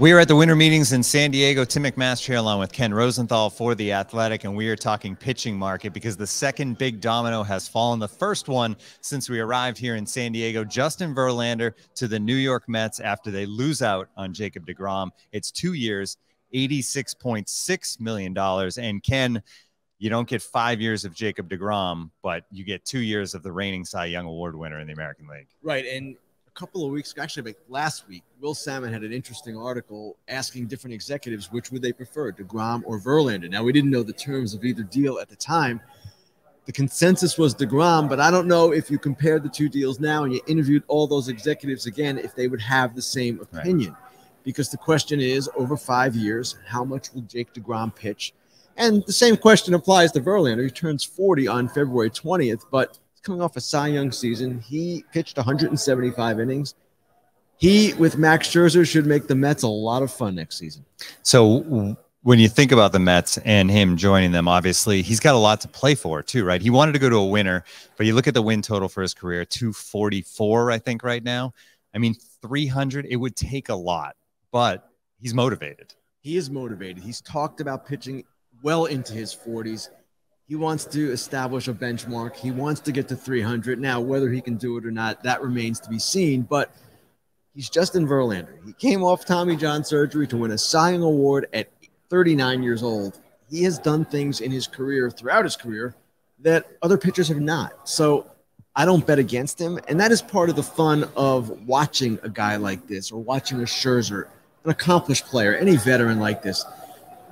We are at the winter meetings in San Diego. Tim McMaster here along with Ken Rosenthal for The Athletic, and we are talking pitching market because the second big domino has fallen. The first one since we arrived here in San Diego, Justin Verlander to the New York Mets after they lose out on Jacob DeGrom. It's two years, $86.6 million. And Ken, you don't get five years of Jacob DeGrom, but you get two years of the reigning Cy Young Award winner in the American League. Right. And couple of weeks, actually, like last week, Will Sammon had an interesting article asking different executives which would they prefer, DeGrom or Verlander. Now, we didn't know the terms of either deal at the time. The consensus was DeGrom, but I don't know if you compared the two deals now and you interviewed all those executives again, if they would have the same opinion. Right. Because the question is over five years, how much will Jake DeGrom pitch? And the same question applies to Verlander. He turns 40 on February 20th, but coming off a Cy Young season. He pitched 175 innings. He, with Max Scherzer, should make the Mets a lot of fun next season. So, when you think about the Mets and him joining them, obviously he's got a lot to play for too, right? He wanted to go to a winner, but you look at the win total for his career 244, I think, right now. I mean, 300, it would take a lot, but he's motivated. He is motivated. He's talked about pitching well into his 40s. He wants to establish a benchmark. He wants to get to 300. Now, whether he can do it or not, that remains to be seen. But he's Justin Verlander. He came off Tommy John surgery to win a Cy Young Award at 39 years old. He has done things in his career, throughout his career, that other pitchers have not. So I don't bet against him. And that is part of the fun of watching a guy like this or watching a Scherzer, an accomplished player, any veteran like this.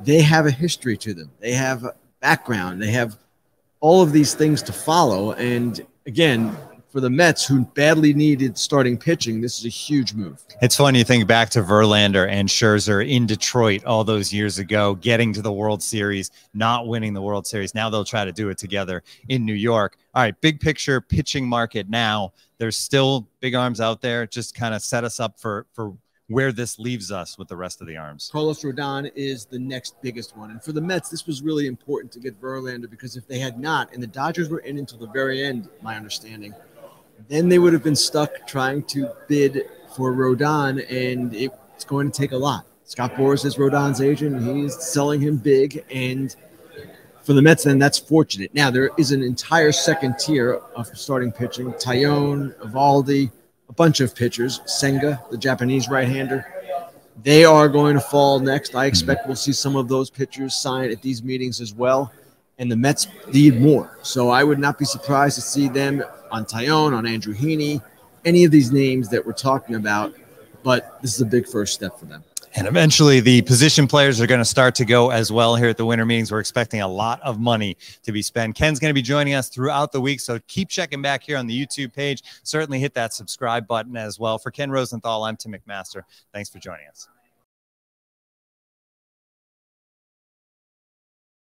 They have a history to them. They have background. They have all of these things to follow. And again, for the Mets, who badly needed starting pitching, this is a huge move. It's funny you think back to Verlander and Scherzer in Detroit all those years ago, getting to the World Series, not winning the World Series. Now they'll try to do it together in New York. All right, big picture pitching market now. There's still big arms out there. Just kind of set us up for for where this leaves us with the rest of the arms. Carlos Rodon is the next biggest one. And for the Mets, this was really important to get Verlander because if they had not, and the Dodgers were in until the very end, my understanding, then they would have been stuck trying to bid for Rodon, and it's going to take a lot. Scott Boras is Rodon's agent. He's selling him big, and for the Mets, then that's fortunate. Now there is an entire second tier of starting pitching: Taillon, Eovaldi, a bunch of pitchers. Senga, the Japanese right-hander, they are going to fall next. I expect we'll see some of those pitchers sign at these meetings as well. And the Mets need more. So I would not be surprised to see them on Taillon, on Andrew Heaney, any of these names that we're talking about. But this is a big first step for them. And eventually, the position players are going to start to go as well here at the winter meetings. We're expecting a lot of money to be spent. Ken's going to be joining us throughout the week. So keep checking back here on the YouTube page. Certainly hit that subscribe button as well. For Ken Rosenthal, I'm Tim McMaster. Thanks for joining us.